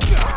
Ah!